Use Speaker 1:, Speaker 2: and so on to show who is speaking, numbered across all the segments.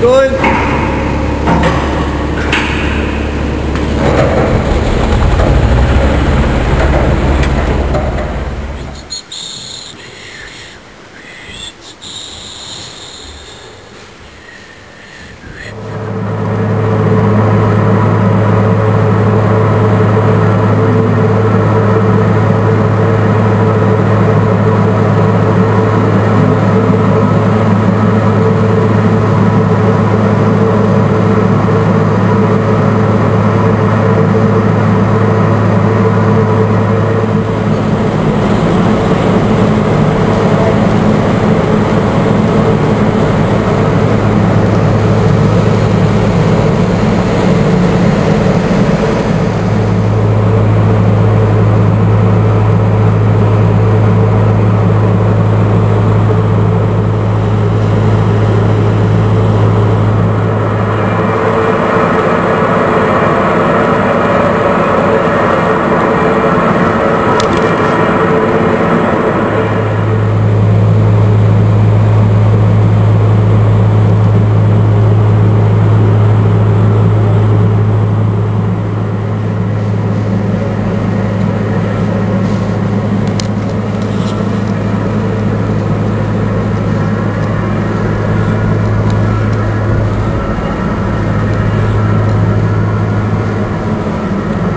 Speaker 1: Good.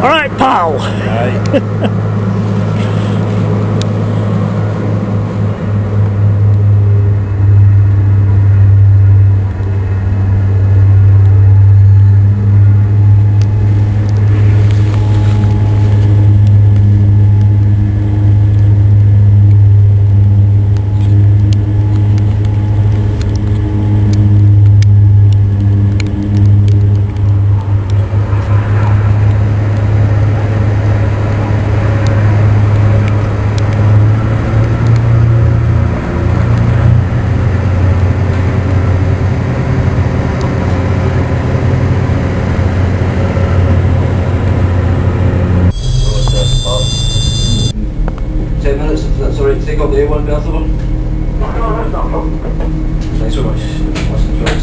Speaker 1: All right, pal.
Speaker 2: Right.
Speaker 3: that's all right, take up the A1 Bethel one. Thanks so much. Must enjoy it.